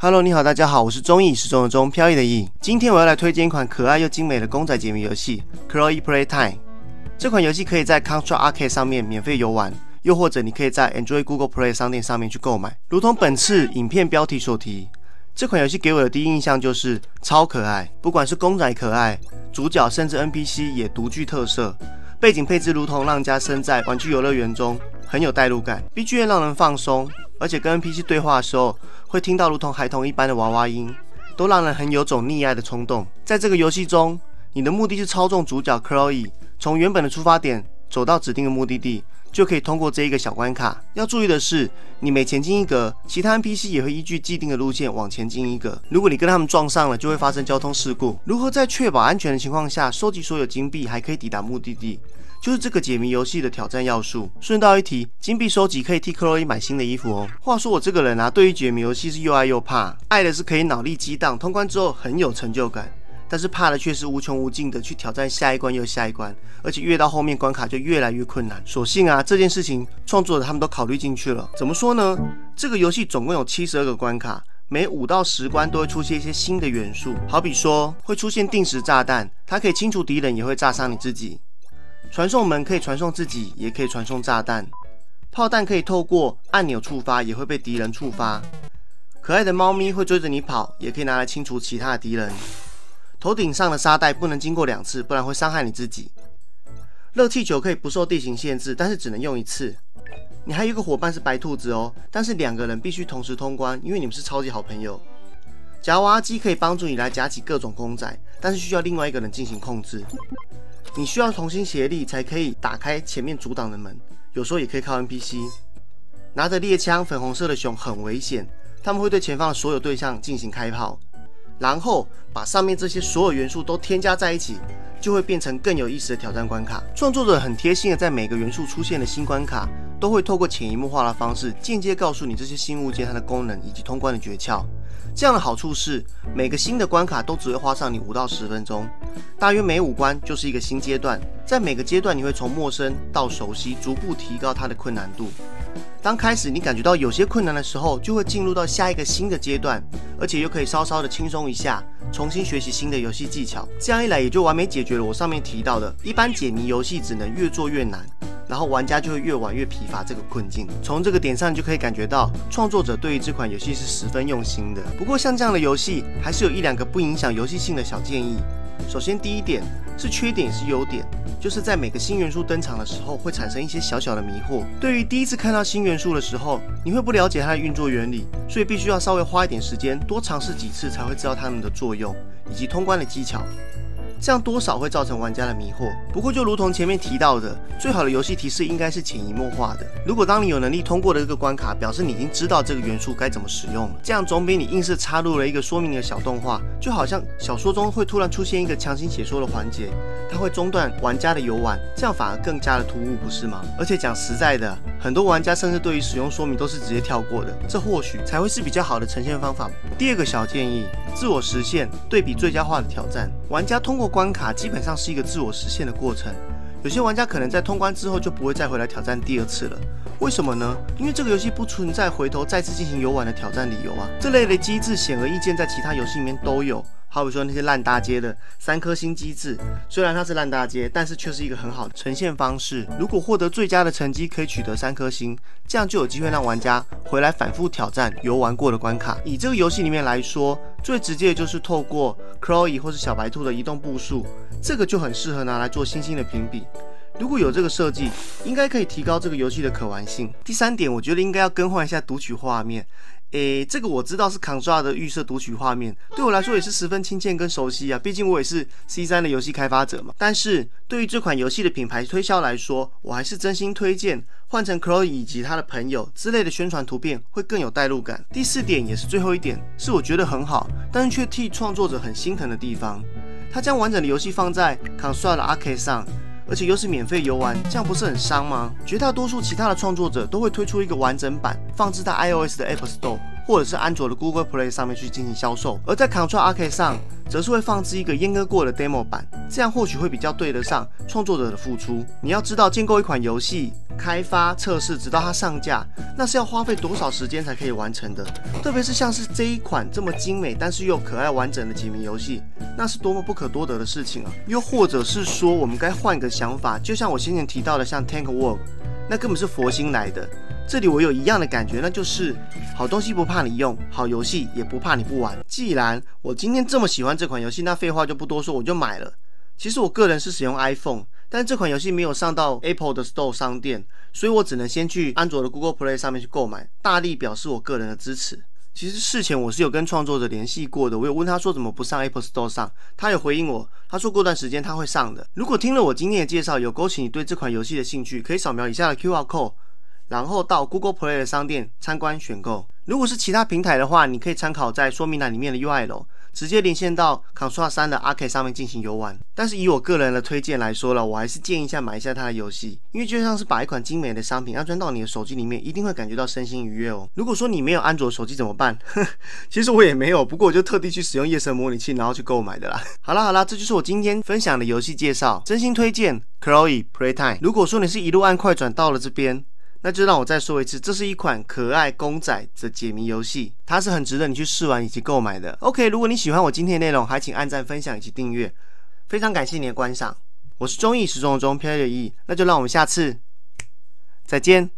Hello，你好，大家好，我是中意时钟的钟，飘逸的逸。今天我要来推荐一款可爱又精美的公仔解谜游戏《Chloe Playtime》。这款游戏可以在 Control Arcade 上面免费游玩，又或者你可以在 Android Google Play 商店上面去购买。如同本次影片标题所提，这款游戏给我的第一印象就是超可爱，不管是公仔可爱，主角甚至 NPC 也独具特色。背景配置如同让家身在玩具游乐园中，很有代入感。BGM 让人放松，而且跟 NPC 对话的时候，会听到如同孩童一般的娃娃音，都让人很有种溺爱的冲动。在这个游戏中，你的目的是操纵主角 Chloe 从原本的出发点走到指定的目的地。就可以通过这一个小关卡。要注意的是，你每前进一格，其他 NPC 也会依据既定的路线往前进一格。如果你跟他们撞上了，就会发生交通事故。如何在确保安全的情况下收集所有金币，还可以抵达目的地，就是这个解谜游戏的挑战要素。顺道一提，金币收集可以替克洛伊买新的衣服哦。话说我这个人啊，对于解谜游戏是又爱又怕。爱的是可以脑力激荡，通关之后很有成就感。但是怕的却是无穷无尽的去挑战下一关又下一关，而且越到后面关卡就越来越困难。所幸啊，这件事情创作者他们都考虑进去了。怎么说呢？这个游戏总共有七十二个关卡，每五到十关都会出现一些新的元素，好比说会出现定时炸弹，它可以清除敌人，也会炸伤你自己；传送门可以传送自己，也可以传送炸弹；炮弹可以透过按钮触发，也会被敌人触发；可爱的猫咪会追着你跑，也可以拿来清除其他的敌人。头顶上的沙袋不能经过两次，不然会伤害你自己。热气球可以不受地形限制，但是只能用一次。你还有一个伙伴是白兔子哦，但是两个人必须同时通关，因为你们是超级好朋友。夹娃娃机可以帮助你来夹起各种公仔，但是需要另外一个人进行控制。你需要同心协力才可以打开前面阻挡的门，有时候也可以靠 NPC。拿着猎枪，粉红色的熊很危险，他们会对前方的所有对象进行开炮。然后把上面这些所有元素都添加在一起，就会变成更有意思的挑战关卡。创作者很贴心的，在每个元素出现的新关卡，都会透过潜移默化的方式，间接告诉你这些新物件它的功能以及通关的诀窍。这样的好处是，每个新的关卡都只会花上你五到十分钟，大约每五关就是一个新阶段。在每个阶段，你会从陌生到熟悉，逐步提高它的困难度。当开始你感觉到有些困难的时候，就会进入到下一个新的阶段，而且又可以稍稍的轻松一下，重新学习新的游戏技巧。这样一来，也就完美解决了我上面提到的，一般解谜游戏只能越做越难。然后玩家就会越玩越疲乏这个困境。从这个点上就可以感觉到，创作者对于这款游戏是十分用心的。不过像这样的游戏，还是有一两个不影响游戏性的小建议。首先，第一点是缺点也是优点，就是在每个新元素登场的时候，会产生一些小小的迷惑。对于第一次看到新元素的时候，你会不了解它的运作原理，所以必须要稍微花一点时间，多尝试几次才会知道它们的作用以及通关的技巧。这样多少会造成玩家的迷惑。不过，就如同前面提到的，最好的游戏提示应该是潜移默化的。如果当你有能力通过的这个关卡，表示你已经知道这个元素该怎么使用了。这样总比你硬是插入了一个说明的小动画，就好像小说中会突然出现一个强行解说的环节，它会中断玩家的游玩，这样反而更加的突兀，不是吗？而且讲实在的，很多玩家甚至对于使用说明都是直接跳过的，这或许才会是比较好的呈现方法。第二个小建议：自我实现对比最佳化的挑战，玩家通过。关卡基本上是一个自我实现的过程，有些玩家可能在通关之后就不会再回来挑战第二次了。为什么呢？因为这个游戏不存在回头再次进行游玩的挑战理由啊。这类的机制显而易见，在其他游戏里面都有。好比说那些烂大街的三颗星机制，虽然它是烂大街，但是却是一个很好的呈现方式。如果获得最佳的成绩，可以取得三颗星，这样就有机会让玩家回来反复挑战游玩过的关卡。以这个游戏里面来说，最直接的就是透过 Chloe 或是小白兔的移动步数，这个就很适合拿来做星星的评比。如果有这个设计，应该可以提高这个游戏的可玩性。第三点，我觉得应该要更换一下读取画面。诶，这个我知道是 Contra 的预设读取画面，对我来说也是十分亲切跟熟悉啊。毕竟我也是 C 三的游戏开发者嘛。但是对于这款游戏的品牌推销来说，我还是真心推荐换成 Chloe 以及他的朋友之类的宣传图片，会更有代入感。第四点也是最后一点，是我觉得很好，但是却替创作者很心疼的地方。他将完整的游戏放在 Contra 的 Arcade 上。而且又是免费游玩，这样不是很伤吗？绝大多数其他的创作者都会推出一个完整版，放置在 iOS 的 App Store 或者是安卓的 Google Play 上面去进行销售。而在 Control Arcade 上，则是会放置一个阉割过的 demo 版，这样或许会比较对得上创作者的付出。你要知道，建构一款游戏，开发、测试，直到它上架，那是要花费多少时间才可以完成的？特别是像是这一款这么精美，但是又可爱完整的解谜游戏，那是多么不可多得的事情啊！又或者是说，我们该换个想法，就像我先前提到的，像 Tank Work，那根本是佛心来的。这里我有一样的感觉，那就是好东西不怕你用，好游戏也不怕你不玩。既然我今天这么喜欢这款游戏，那废话就不多说，我就买了。其实我个人是使用 iPhone，但这款游戏没有上到 Apple 的 Store 商店，所以我只能先去安卓的 Google Play 上面去购买，大力表示我个人的支持。其实事前我是有跟创作者联系过的，我有问他说怎么不上 Apple Store 上，他有回应我，他说过段时间他会上的。如果听了我今天的介绍，有勾起你对这款游戏的兴趣，可以扫描以下的 QR code。然后到 Google Play 的商店参观选购。如果是其他平台的话，你可以参考在说明栏里面的 UI 楼，直接连线到 Control 3的 Arcade 上面进行游玩。但是以我个人的推荐来说了，我还是建议一下买一下它的游戏，因为就像是把一款精美的商品安装到你的手机里面，一定会感觉到身心愉悦哦。如果说你没有安卓手机怎么办？其实我也没有，不过我就特地去使用夜神模拟器，然后去购买的啦。好啦好啦，这就是我今天分享的游戏介绍，真心推荐 Chloe Playtime。如果说你是一路按快转到了这边。那就让我再说一次，这是一款可爱公仔的解谜游戏，它是很值得你去试玩以及购买的。OK，如果你喜欢我今天的内容，还请按赞、分享以及订阅，非常感谢你的观赏。我是中意时钟的钟飘逸的逸，那就让我们下次再见。